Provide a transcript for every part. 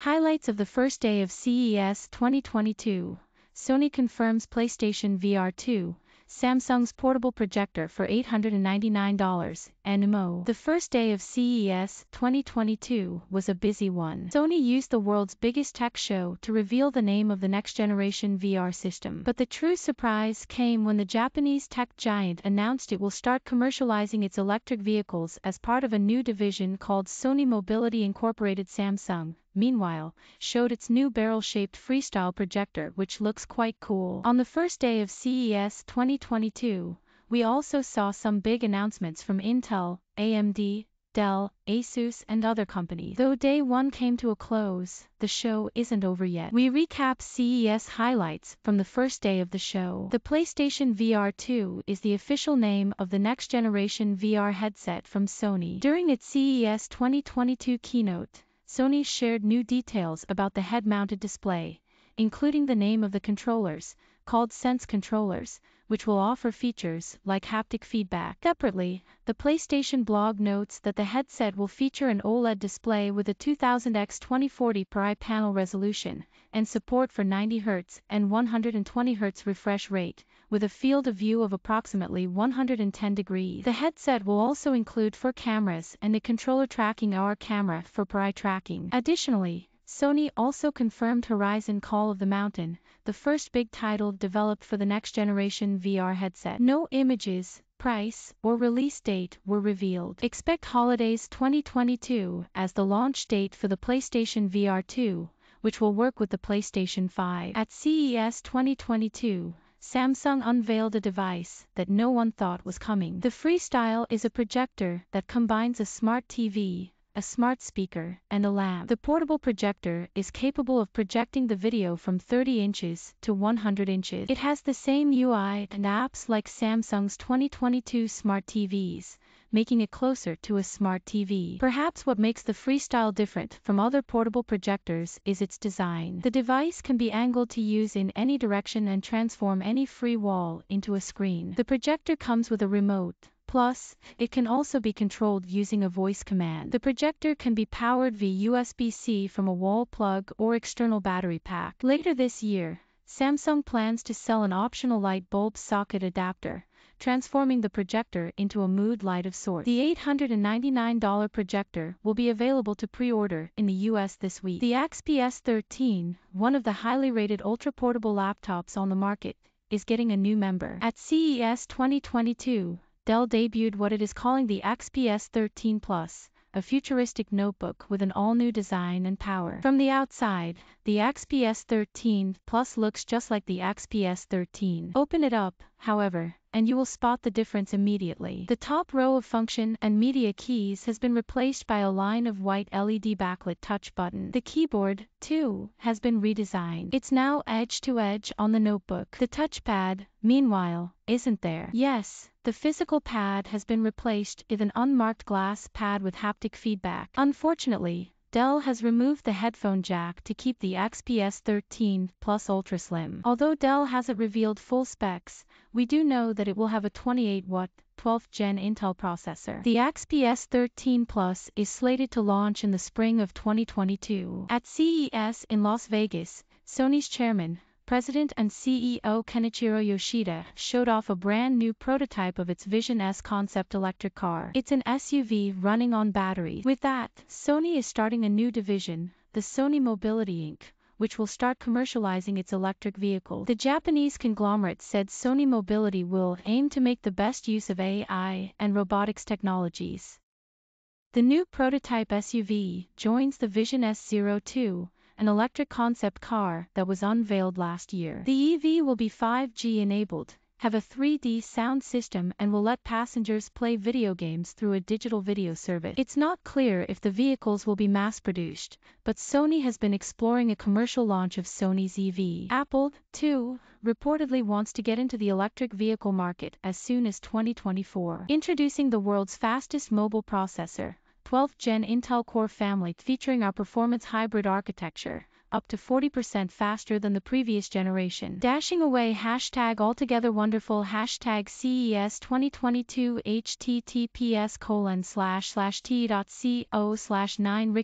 Highlights of the first day of CES 2022. Sony confirms PlayStation VR 2, Samsung's portable projector for $899, and more. The first day of CES 2022 was a busy one. Sony used the world's biggest tech show to reveal the name of the next generation VR system. But the true surprise came when the Japanese tech giant announced it will start commercializing its electric vehicles as part of a new division called Sony Mobility Incorporated Samsung meanwhile, showed its new barrel-shaped freestyle projector which looks quite cool. On the first day of CES 2022, we also saw some big announcements from Intel, AMD, Dell, Asus and other companies. Though day one came to a close, the show isn't over yet. We recap CES highlights from the first day of the show. The PlayStation VR 2 is the official name of the next generation VR headset from Sony. During its CES 2022 keynote, Sony shared new details about the head-mounted display, including the name of the controllers, called Sense controllers, which will offer features like haptic feedback. Separately, the PlayStation blog notes that the headset will feature an OLED display with a 2000x 2040 per eye panel resolution and support for 90Hz and 120Hz refresh rate, with a field of view of approximately 110 degrees. The headset will also include four cameras and a controller tracking IR camera for eye tracking. Additionally, Sony also confirmed Horizon Call of the Mountain, the first big title developed for the next generation VR headset. No images, price, or release date were revealed. Expect holidays 2022 as the launch date for the PlayStation VR 2, which will work with the PlayStation 5. At CES 2022, Samsung unveiled a device that no one thought was coming. The Freestyle is a projector that combines a smart TV, a smart speaker, and a lamp. The portable projector is capable of projecting the video from 30 inches to 100 inches. It has the same UI and apps like Samsung's 2022 smart TVs, making it closer to a smart TV. Perhaps what makes the Freestyle different from other portable projectors is its design. The device can be angled to use in any direction and transform any free wall into a screen. The projector comes with a remote, Plus, it can also be controlled using a voice command. The projector can be powered via USB-C from a wall plug or external battery pack. Later this year, Samsung plans to sell an optional light bulb socket adapter, transforming the projector into a mood light of sorts. The $899 projector will be available to pre-order in the US this week. The XPS 13, one of the highly rated ultra-portable laptops on the market, is getting a new member. At CES 2022, Dell debuted what it is calling the XPS 13 Plus, a futuristic notebook with an all-new design and power. From the outside, the XPS 13 Plus looks just like the XPS 13. Open it up, however, and you will spot the difference immediately. The top row of function and media keys has been replaced by a line of white LED backlit touch button. The keyboard, too, has been redesigned. It's now edge-to-edge -edge on the notebook. The touchpad, meanwhile, isn't there. Yes, the physical pad has been replaced with an unmarked glass pad with haptic feedback. Unfortunately, Dell has removed the headphone jack to keep the XPS 13 Plus Ultra Slim. Although Dell hasn't revealed full specs, we do know that it will have a 28-watt, 12th gen Intel processor. The XPS 13 Plus is slated to launch in the spring of 2022. At CES in Las Vegas, Sony's chairman, President and CEO Kenichiro Yoshida showed off a brand new prototype of its Vision S concept electric car. It's an SUV running on batteries. With that, Sony is starting a new division, the Sony Mobility Inc., which will start commercializing its electric vehicle. The Japanese conglomerate said Sony Mobility will aim to make the best use of AI and robotics technologies. The new prototype SUV joins the Vision S02, an electric concept car that was unveiled last year. The EV will be 5G enabled, have a 3D sound system and will let passengers play video games through a digital video service. It's not clear if the vehicles will be mass-produced, but Sony has been exploring a commercial launch of Sony's EV. Apple, too, reportedly wants to get into the electric vehicle market as soon as 2024. Introducing the world's fastest mobile processor, 12th Gen Intel Core family featuring our performance hybrid architecture, up to 40% faster than the previous generation. Dashing away hashtag altogether wonderful hashtag CES 2022 https colon slash slash t.co slash 9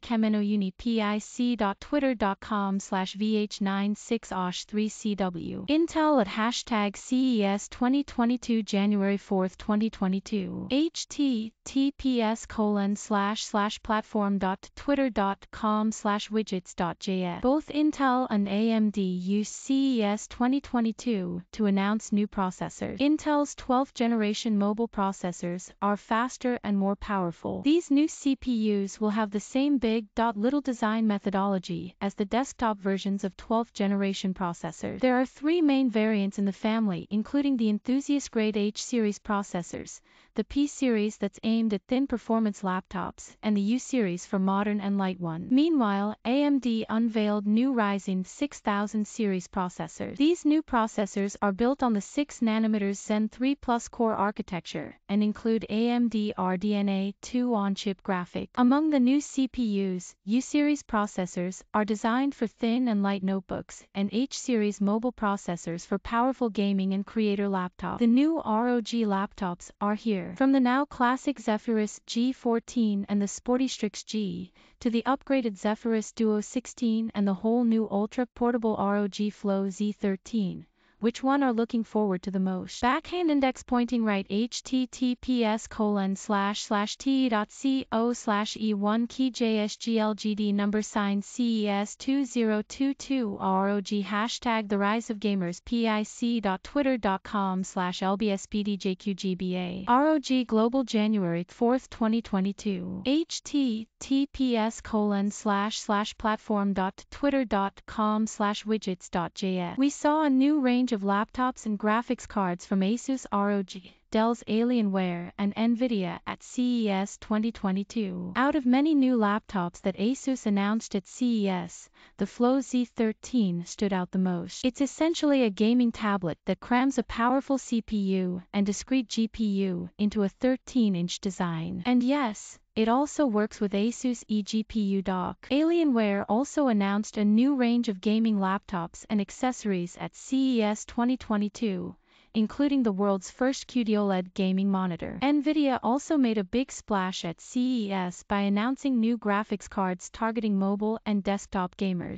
uni pic.twitter.com slash vh96osh3cw. Intel at hashtag CES 2022 January 4, 2022. https colon slash slash platform.twitter.com slash widgets.js. Both Intel and AMD use CES 2022 to announce new processors. Intel's 12th generation mobile processors are faster and more powerful. These new CPUs will have the same big dot little design methodology as the desktop versions of 12th generation processors. There are three main variants in the family including the enthusiast grade H series processors, the P series that's aimed at thin performance laptops, and the U series for modern and light ones. Meanwhile, AMD unveiled new Ryzen 6000 series processors. These new processors are built on the 6 nanometers Zen 3 Plus core architecture and include AMD RDNA 2 on-chip graphic. Among the new CPUs, U-series processors are designed for thin and light notebooks, and H-series mobile processors for powerful gaming and creator laptops. The new ROG laptops are here. From the now classic Zephyrus G14 and the sporty Strix G, to the upgraded Zephyrus Duo 16 and the whole new ultra-portable ROG Flow Z13 which one are looking forward to the most? Backhand index pointing right https colon slash slash t.co slash e1 key jsglgd number sign CES 2022 ROG hashtag the rise of gamers pic.twitter.com slash lbspdjqgba ROG Global January 4th 2022 https colon slash slash platform.twitter.com slash widgets.js We saw a new range of laptops and graphics cards from Asus ROG, Dell's Alienware, and Nvidia at CES 2022. Out of many new laptops that Asus announced at CES, the Flow Z13 stood out the most. It's essentially a gaming tablet that crams a powerful CPU and discrete GPU into a 13-inch design. And yes, it also works with ASUS eGPU dock. Alienware also announced a new range of gaming laptops and accessories at CES 2022, including the world's first QD-OLED gaming monitor. Nvidia also made a big splash at CES by announcing new graphics cards targeting mobile and desktop gamers.